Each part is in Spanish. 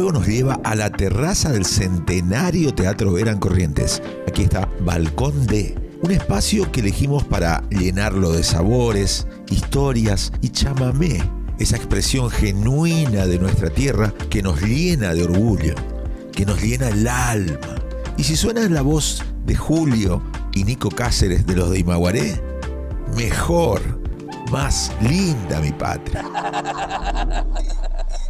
fuego nos lleva a la terraza del centenario Teatro Vera en Corrientes. Aquí está Balcón D, un espacio que elegimos para llenarlo de sabores, historias y chamamé, esa expresión genuina de nuestra tierra que nos llena de orgullo, que nos llena el alma. Y si suena la voz de Julio y Nico Cáceres de los de Imaguaré, mejor, más linda mi patria.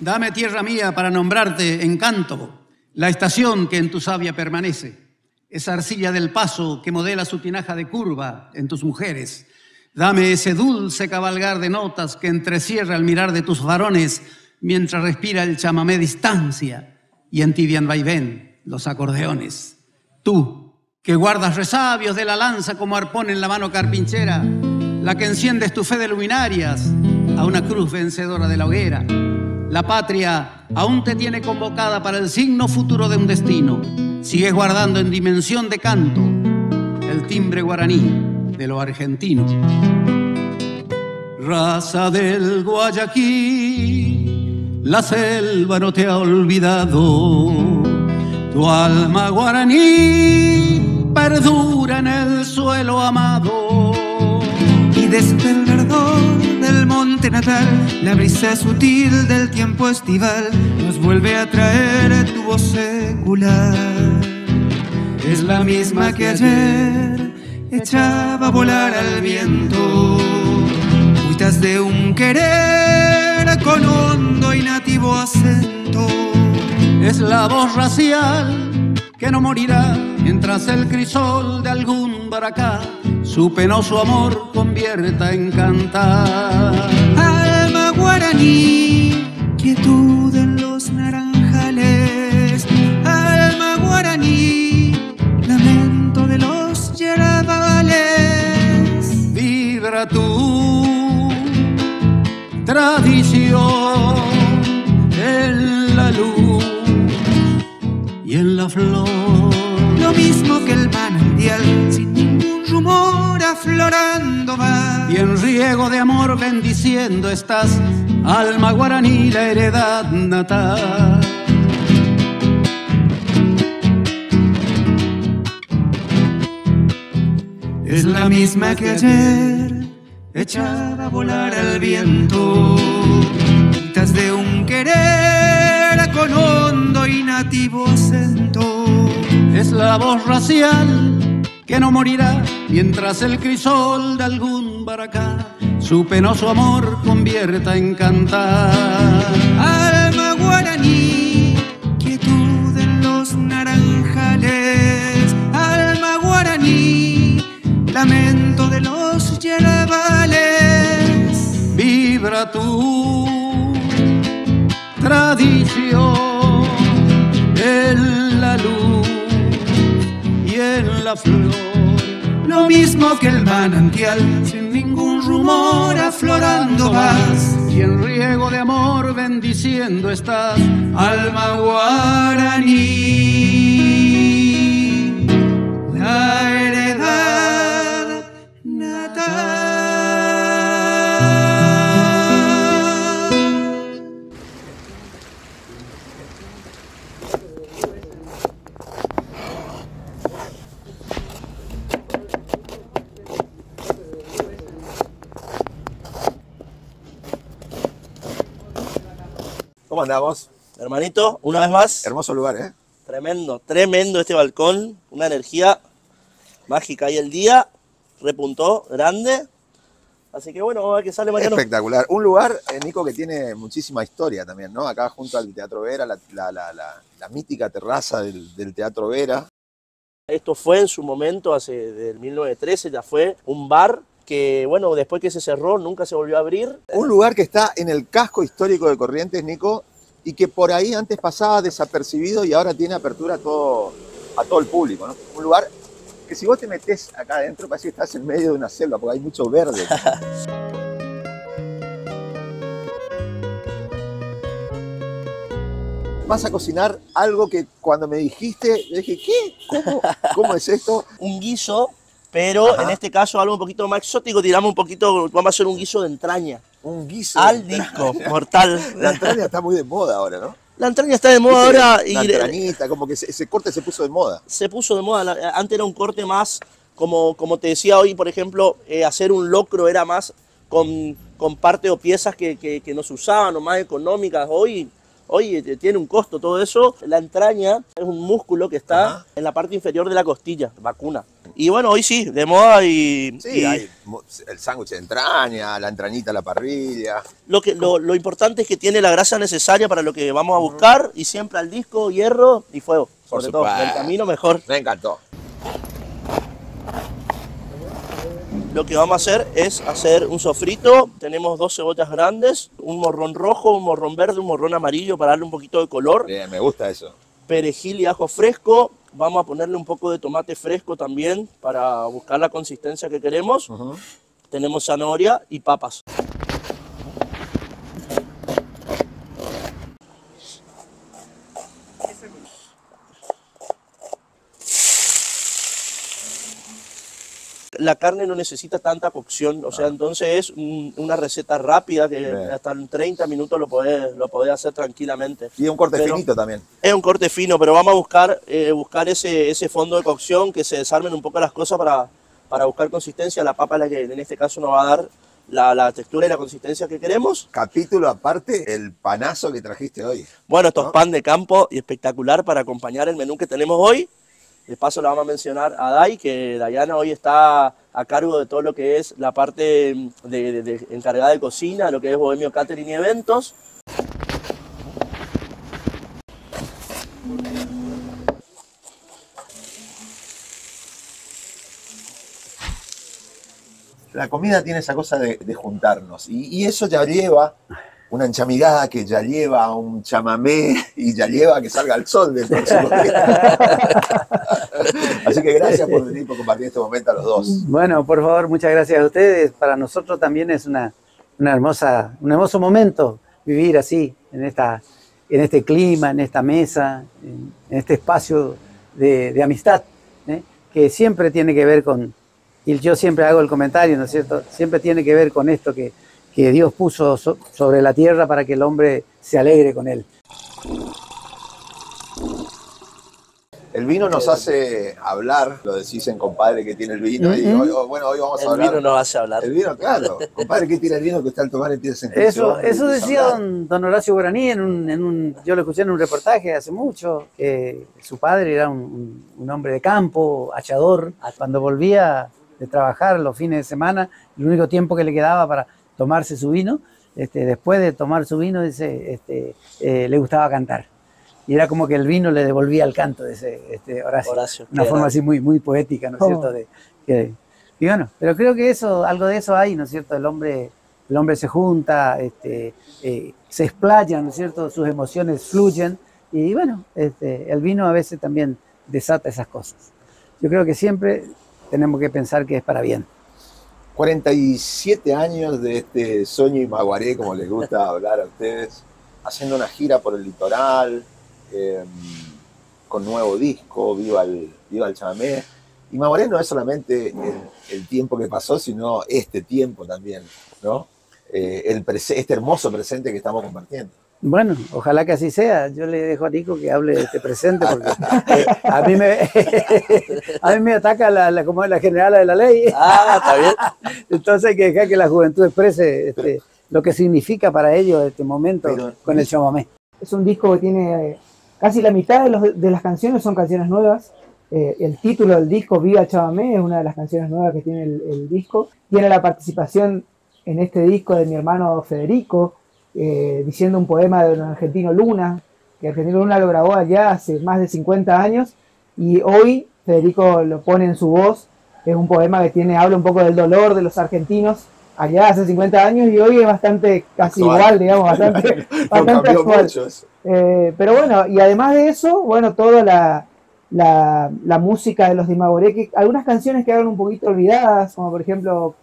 Dame tierra mía para nombrarte encanto, la estación que en tu savia permanece, esa arcilla del paso que modela su tinaja de curva en tus mujeres. Dame ese dulce cabalgar de notas que entrecierra el mirar de tus varones mientras respira el chamamé distancia y entibian vaivén los acordeones. Tú, que guardas resabios de la lanza como arpón en la mano carpinchera, la que enciendes tu fe de luminarias a una cruz vencedora de la hoguera la patria aún te tiene convocada para el signo futuro de un destino. Sigues guardando en dimensión de canto el timbre guaraní de lo argentino. Raza del Guayaquil, la selva no te ha olvidado. Tu alma guaraní perdura en el suelo amado. Y desde el verdor monte natal, la brisa sutil del tiempo estival nos vuelve a traer tu voz secular. Es la misma que ayer echaba a volar al viento, cuitas de un querer con hondo y nativo acento. Es la voz racial que no morirá mientras el crisol de algún baracá su penoso amor convierta en cantar. Alma guaraní, quietud en los naranjales. Alma guaraní, lamento de los yerbales. Vibra tu tradición en la luz y en la flor. Lo mismo que el manantial, aflorando. Y en riego de amor bendiciendo estás, alma guaraní, la heredad natal. Es la misma que ayer echaba a volar al viento. Quitas de un querer con hondo y nativo acento. Es la voz racial que no morirá mientras el crisol de algún baracá su penoso amor convierta en cantar. Alma guaraní, quietud en los naranjales. Alma guaraní, lamento de los yerbales. Vibra tu tradición en la luz la flor. Lo mismo que el manantial, sin ningún rumor aflorando vas. Y en riego de amor bendiciendo estás, alma guaraní, ¿Cómo andamos? Hermanito, una vez más, Hermoso lugar, ¿eh? tremendo, tremendo este balcón, una energía mágica. Y el día repuntó grande. Así que bueno, vamos a ver qué sale mañana. Espectacular. Un lugar, eh, Nico, que tiene muchísima historia también, ¿no? Acá junto al Teatro Vera, la, la- la- la- la mítica terraza del, del Teatro Vera. Esto fue en su momento, hace del 1913, ya fue un bar que, bueno, después que se cerró, nunca se volvió a abrir. Un lugar que está en el casco histórico de Corrientes, Nico, y que por ahí antes pasaba desapercibido y ahora tiene apertura a todo, a todo el público, ¿no? Un lugar que si vos te metés acá adentro parece que estás en medio de una selva, porque hay mucho verde. Vas a cocinar algo que cuando me dijiste, yo dije, ¿qué? ¿Cómo, ¿Cómo es esto? Un guiso, pero Ajá. en este caso algo un poquito más exótico, tiramos un poquito, vamos a hacer un guiso de entraña. Un guiso. al disco, mortal. La entraña está muy de moda ahora, ¿no? La entraña está de moda ahora y La entrañita, como que ese, corte se puso de moda. se puso de moda. Antes era un corte más, como, como te decía hoy, por ejemplo, eh, hacer un locro era más con, con parte o piezas que, que, que no se usaban o más económicas. Hoy, hoy eh, tiene un costo todo eso. La entraña es un músculo que está Ajá. en la parte inferior de la costilla, vacuna. Y bueno, hoy sí, de moda y, Sí, y hay el sándwich de entraña, la entrañita la parrilla. lo, que, lo, lo importante es que tiene la grasa necesaria para lo que vamos a buscar y siempre al disco, hierro y fuego. Por Sobre todo, supuesto. el camino mejor. Me encantó. Lo que vamos a hacer es hacer un sofrito. Tenemos dos cebollas grandes, un morrón rojo, un morrón verde, un morrón amarillo para darle un poquito de color. Bien, me gusta eso. Perejil y ajo fresco. Vamos a ponerle un poco de tomate fresco también para buscar la consistencia que queremos. Tenemos zanahoria y papas. La carne no necesita tanta cocción, o sea, entonces es un- una receta rápida que Bien. hasta en 30 minutos lo podés, lo podés hacer tranquilamente. Y un corte Pero- finito también. Es un corte fino, pero vamos a buscar, eh, buscar ese, ese fondo de cocción, que se desarmen un poco las cosas para, para buscar consistencia. La papa es la que en este caso nos va a dar la, la textura y la consistencia que queremos. Capítulo aparte, el panazo que trajiste hoy. Bueno, esto es ¿No? pan de campo y espectacular para acompañar el menú que tenemos hoy. De paso le vamos a mencionar a Dai, que Dayana hoy está a cargo de todo lo que es la parte de, encargada de cocina, lo que es Bohemio Catering y eventos. La comida tiene esa cosa de, de juntarnos. Y, y eso ya lleva una enchamigada que ya lleva a un chamamé y ya lleva a que salga el sol del próximo día. Así que gracias por venir, por compartir este momento a los dos. Bueno, por favor, muchas gracias a ustedes. Para nosotros también es una, una hermosa, un hermoso momento vivir así, en, esta, en este clima, en esta mesa, en, en este espacio de, de amistad, ¿eh? que siempre tiene que ver con, y yo siempre hago el comentario, ¿no es cierto? Siempre tiene que ver con esto que, que Dios puso so- sobre la tierra para que el hombre se alegre con él. El vino nos hace hablar, lo decís en compadre que tiene el vino. y hoy- hoy- bueno, hoy vamos a El hablar. vino nos hace hablar. El vino, claro. Compadre, ¿qué tiene el vino que usted al tomar empieza a sentir? Eso, eso decía don, don Horacio Guaraní en un, en un, yo lo escuché en un reportaje hace mucho, que su padre era un, un- un hombre de campo, hachador. Cuando volvía de trabajar los fines de semana, el único tiempo que le quedaba para tomarse su vino, este, después de tomar su vino, dice, este, eh, le gustaba cantar. Y era como que el vino le devolvía el canto de ese este, Horacio. Horacio, Una forma grande. así muy, muy poética, ¿no es cierto? De, que- y bueno, pero creo que eso, algo de eso hay, ¿no es cierto? El hombre, el hombre se junta, este, eh, se explaya, ¿no es cierto? Sus emociones fluyen y bueno, este, el vino a veces también desata esas cosas. Yo creo que siempre tenemos que pensar que es para bien. 47 años de este sueño y maguaré, como les gusta hablar a ustedes, haciendo una gira por el litoral, eh, con nuevo disco, Viva el, Viva el Chamamé. Y Maguaré no es solamente el, el tiempo que pasó, sino este tiempo también, ¿no? Eh, el este hermoso presente que estamos compartiendo. Bueno, ojalá que así sea. Yo le dejo a Nico que hable de este presente porque eh, a, mí me, a mí me ataca la, la, como la general de la ley. Ah, está bien. Entonces hay que dejar que la juventud exprese este, lo que significa para ellos este momento Pero- con el chamamé. Es un disco que tiene eh, casi la mitad de, los- de las canciones son canciones nuevas. Eh, el título del disco, Viva Chamamé, es una de las canciones nuevas que tiene el, el disco. Tiene la participación en este disco de mi hermano Federico, eh, diciendo un poema de un argentino Luna, que Argentino Luna lo grabó allá hace más de 50 años, y hoy Federico lo pone en su voz. Es un poema que tiene, habla un poco del dolor de los argentinos allá hace 50 años y hoy es bastante casi Actual. igual, digamos, bastante, No bastante cambió actual. Eh, pero bueno, y además de eso, bueno, toda la, la, la música de los Dimagoré, que algunas canciones quedaron un poquito olvidadas, como por ejemplo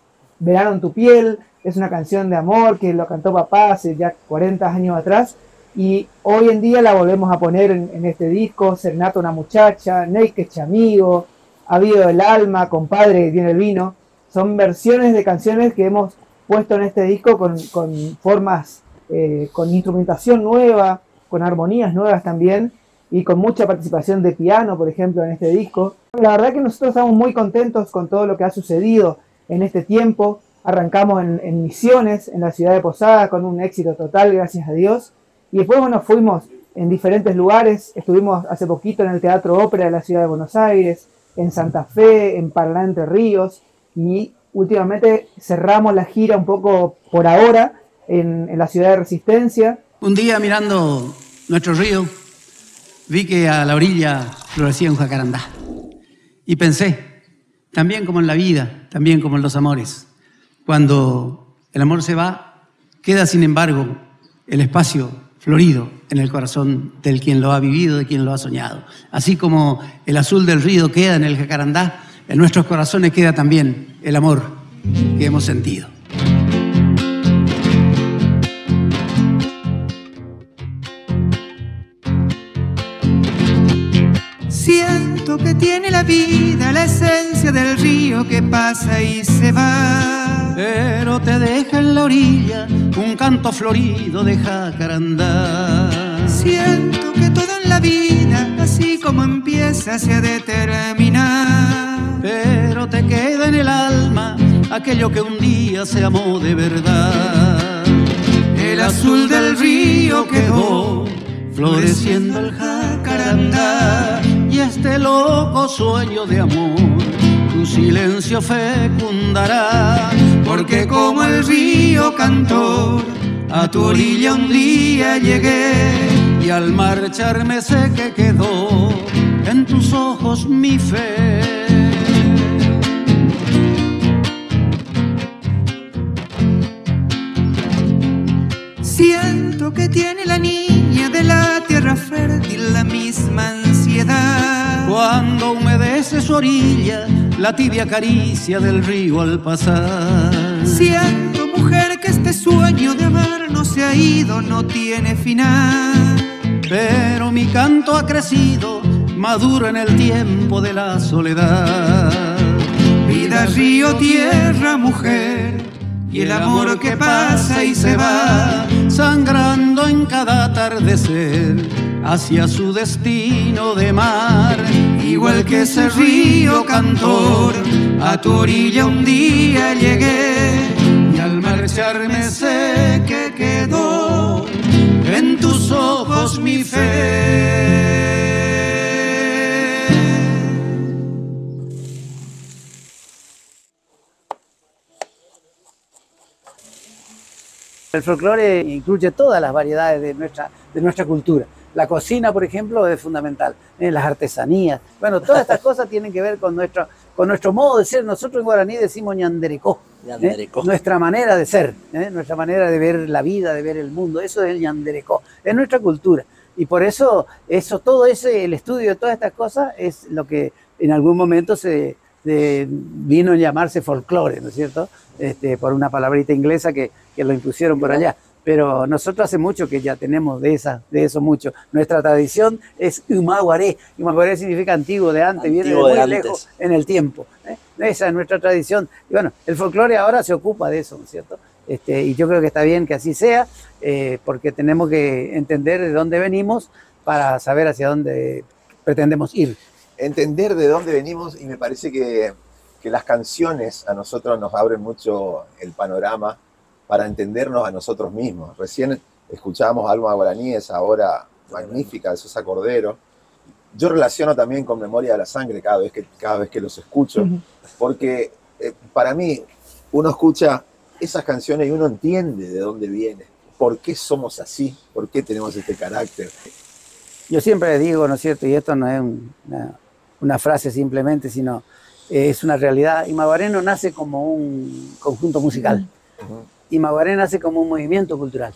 Verano en tu piel, es una canción de amor que lo cantó papá hace ya 40 años atrás, y hoy en día la volvemos a poner en, este disco, Serenata una muchacha, Naked Amigo, Ha habido el alma, Compadre, tiene el vino, son versiones de canciones que hemos puesto en este disco con, con formas, eh, con instrumentación nueva, con armonías nuevas también y con mucha participación de piano, por ejemplo, en este disco. La verdad que nosotros estamos muy contentos con todo lo que ha sucedido en este tiempo. Arrancamos en, Misiones, en la ciudad de Posada, con un éxito total, gracias a Dios. Y después, bueno, fuimos en diferentes lugares. Estuvimos hace poquito en el Teatro Ópera de la ciudad de Buenos Aires, en Santa Fe, en Paraná Entre Ríos. Y últimamente cerramos la gira un poco por ahora en, en la ciudad de Resistencia. Un día mirando nuestro río, vi que a la orilla florecía un jacarandá. Y pensé, también como en la vida, también como en los amores, cuando el amor se va, queda sin embargo el espacio florido en el corazón del quien lo ha vivido, de quien lo ha soñado. Así como el azul del río queda en el jacarandá, en nuestros corazones queda también el amor que hemos sentido. Siento que tiene la vida la esencia del río que pasa y se va. Pero te deja en la orilla un canto florido de jacarandá. Siento que todo en la vida, así como empieza, se ha. Pero te queda en el alma aquello que un día se amó de verdad. El azul del río quedó floreciendo el jacarandá y este loco sueño de amor silencio fecundará porque como el río cantor a tu orilla un día llegué y al marcharme sé que quedó en tus ojos mi fe. Siento que tiene la niña de la tierra fértil la misma ansiedad. Cuando humedece su orilla, la tibia caricia del río al pasar. Siento, mujer, que este sueño de amar no se ha ido, no tiene final. Pero mi canto ha crecido, maduro en el tiempo de la soledad. Vida, río, tierra, mujer, y el amor que pasa y se va, sangrando en cada atardecer hacia su destino de mar. Igual que ese río cantor, a tu orilla un día llegué, Y al marcharme sé que quedó en tus ojos mi fe. El folclore incluye todas las variedades de nuestra, de nuestra cultura. La cocina, por ejemplo, es fundamental. Las artesanías. Bueno, todas estas cosas tienen que ver con nuestro, con nuestro modo de ser. Nosotros en guaraní decimos ñanderecó. ¿eh? Nuestra manera de ser, ¿eh? nuestra manera de ver la vida, de ver el mundo. Eso es el ñanderecó. Es nuestra cultura. Y por eso, eso, todo ese, el estudio de todas estas cosas es lo que en algún momento se, de- vino a llamarse folclore, ¿no es cierto? Este, por una palabrita inglesa que, que lo impusieron por allá. Pero nosotros hace mucho que ya tenemos de, esa, de eso mucho. Nuestra tradición es Umaguaré. Umaguaré significa antiguo, de antes, viene de muy de lejos en el tiempo. ¿eh? Esa es nuestra tradición. Y bueno, el folclore ahora se ocupa de eso, ¿no es cierto? Este, y yo creo que está bien que así sea, eh, porque tenemos que entender de dónde venimos para saber hacia dónde pretendemos ir. entender de dónde venimos y me parece que, que las canciones a nosotros nos abren mucho el panorama para entendernos a nosotros mismos. Recién escuchábamos Alma Guaraníes, ahora magnífica de Sosa Cordero. Yo relaciono también con Memoria de la Sangre cada vez que, cada vez que los escucho, porque eh, para mí uno escucha esas canciones y uno entiende de dónde viene, por qué somos así, por qué tenemos este carácter. Yo siempre digo, ¿no es cierto? Y esto no es un- una, una frase simplemente, sino eh, es una realidad. Imaguaré no nace como un conjunto musical. Imaguaré nace como un movimiento cultural.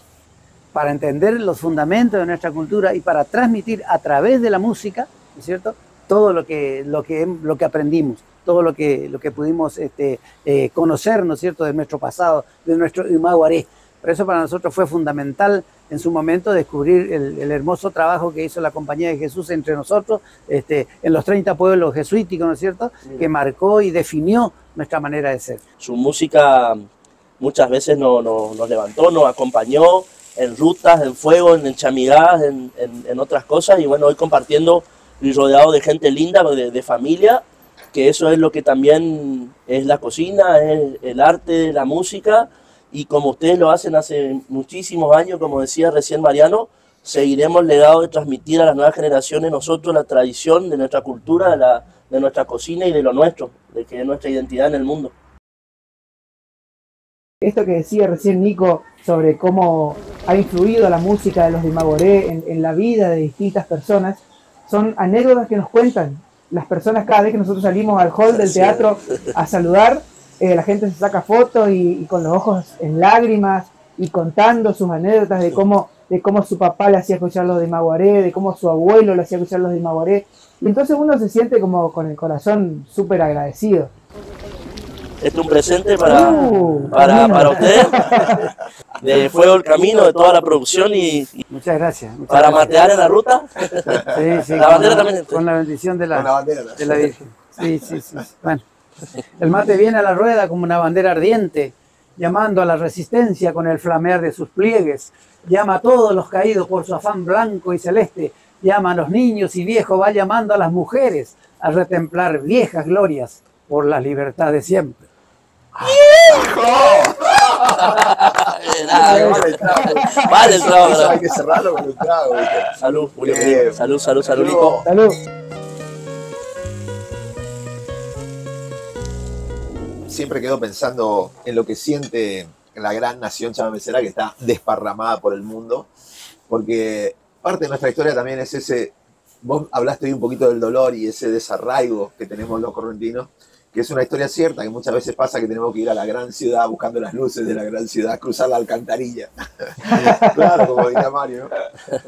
Para entender los fundamentos de nuestra cultura y para transmitir a través de la música, ¿no es cierto? Todo lo que, lo que, lo que aprendimos, todo lo que, lo que pudimos este, eh, conocer, ¿no es cierto?, de nuestro pasado, de nuestro Imaguaré. Por eso para nosotros fue fundamental en su momento descubrir el, el hermoso trabajo que hizo la Compañía de Jesús entre nosotros, este, en los 30 pueblos jesuíticos, ¿no es cierto?, que marcó y definió nuestra manera de ser. Su música muchas veces no, no- nos levantó, nos acompañó en rutas, en fuego, en chamigadas, en, otras cosas. Y bueno, hoy compartiendo y rodeado de gente linda, de, familia, que eso es lo que también es la cocina, es el arte, la música. Y como ustedes lo hacen hace muchísimos años, como decía recién Mariano, seguiremos legado de transmitir a las nuevas generaciones nosotros la tradición de nuestra cultura, de, la, de nuestra cocina y de lo nuestro, de que es nuestra identidad en el mundo. Esto que decía recién Nico sobre cómo ha influido la música de los de Magoré en, en la vida de distintas personas, son anécdotas que nos cuentan. Las personas cada vez que nosotros salimos al hall del teatro a saludar, eh, la gente se saca fotos y, y con los ojos en lágrimas y contando sus anécdotas de cómo, de cómo su papá le hacía escuchar los de Maguaré, de cómo su abuelo le hacía escuchar los de Maguaré. Y entonces uno se siente como con el corazón súper agradecido. Este es un presente para, Uh, para, para ustedes, de Fuego el Camino, de toda la producción y, y Muchas gracias. muchas para gracias. matear en la ruta. Sí, sí, La con bandera también. Con la bendición de la, Con la de la Virgen. Sí, sí, sí. Bueno, el mate viene a la rueda como una bandera ardiente, llamando a la resistencia con el flamear de sus pliegues. Llama a todos los caídos por su afán blanco y celeste. Llama a los niños y viejos, va llamando a las mujeres a retemplar viejas glorias por la libertad de siempre. Vale, el trago, hay que cerrarlo con un trago. Salud, Julio. Bien. Salud, salud, salud, Nico. Salud. Siempre quedo pensando en lo que siente la gran nación chamamecera que está desparramada por el mundo, porque parte de nuestra historia también es ese, vos hablaste hoy un poquito del dolor y ese desarraigo que tenemos los correntinos, que es una historia cierta, que muchas veces pasa que tenemos que ir a la gran ciudad buscando las luces de la gran ciudad, cruzar la alcantarilla. claro, como diría Mario.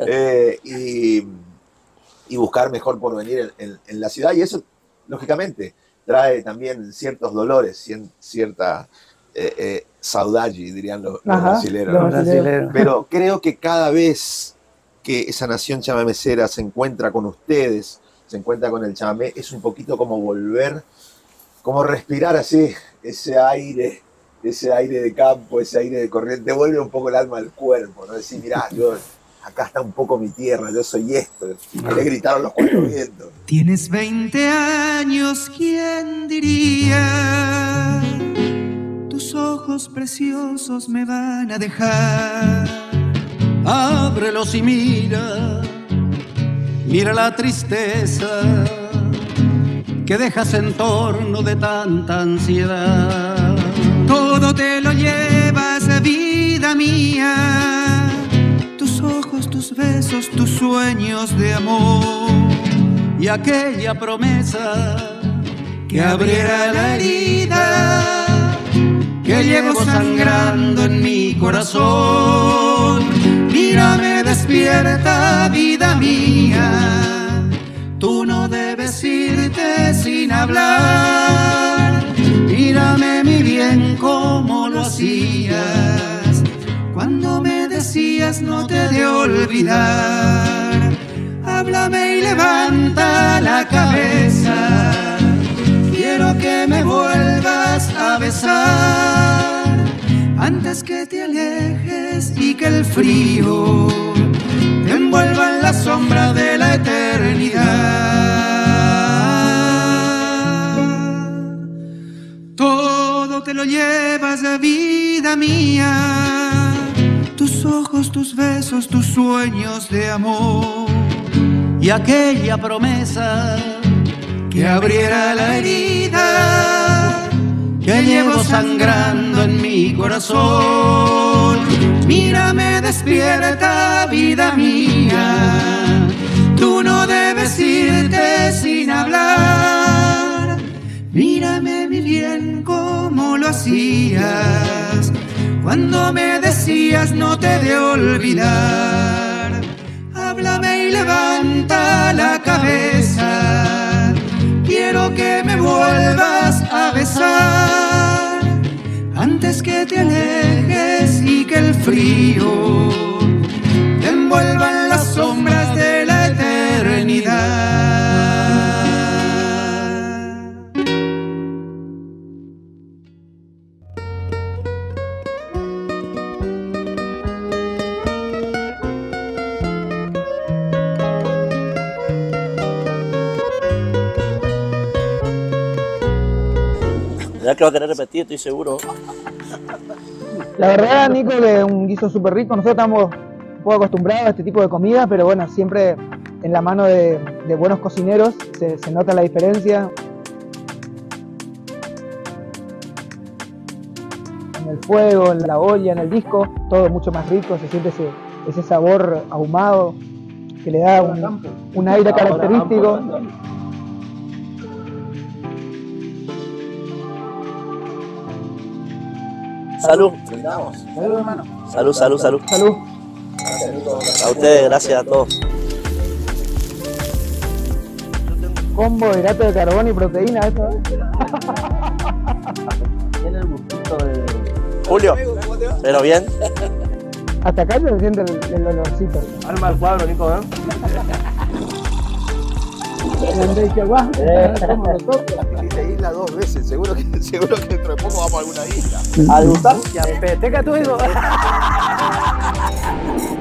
Eh, y, y buscar mejor porvenir en, en- en la ciudad. Y eso, lógicamente, trae también ciertos dolores, cien- cierta eh, eh, saudade, dirían los, los Ajá, brasileros. Pero creo que cada vez que esa nación chamamecera se encuentra con ustedes, se encuentra con el chamamé, es un poquito como volver, como respirar así, ese aire, ese aire de campo, ese aire de corriente, vuelve un poco el alma al cuerpo, ¿no? Decir, mirá, yo, acá está un poco mi tierra, yo soy esto, le gritaron los cuatro vientos. Tienes 20 años, ¿quién diría? Tus ojos preciosos me van a dejar. Ábrelos y mira, mira la tristeza que dejas en torno de tanta ansiedad. Todo te lo llevas, vida mía. Tus ojos, tus besos, tus sueños de amor. Y aquella promesa Que abriera la herida que llevo sangrando en mi corazón. Mírame despierta, vida mía. Hablar. Mírame mi bien como lo hacías. Cuando me decías no te de olvidar. Háblame y levanta la cabeza. Quiero que me vuelvas a besar antes que te alejes y que el frío te envuelva en la sombra de la eternidad. Te lo llevas de vida mía, tus ojos, tus besos, tus sueños de amor y aquella promesa que abriera la herida que llevo sangrando en mi corazón. Mírame despierta, vida mía. Cuando me decías no te de olvidar. Háblame y levanta la cabeza. Quiero que me vuelvas a besar antes que te alejes y que el frío te envuelva en las sombras de Ya que va a querer repetir, estoy seguro. La verdad, Nico, que es un guiso súper rico. Nosotros estamos un poco acostumbrados a este tipo de comida, pero bueno, siempre en la mano de, de buenos cocineros se, se nota la diferencia. En el fuego, en la olla, en el disco, todo mucho más rico, se siente ese, ese sabor ahumado que le da un, un aire característico. Salud. Salud, hermano. Salud, salud, salud. Salud. A ustedes, gracias a todos. Combo de hidrato de carbono y proteína, eso. ¿eh? Tiene el gustito de. Julio, ¿pero bien? Hasta acá se siente el, el olorcito. Arma el cuadro, Nico, ¿eh? isla dos veces, seguro que, seguro que dentro de poco vamos a alguna isla. ¿A degustar? Ya, peteca tu hijo.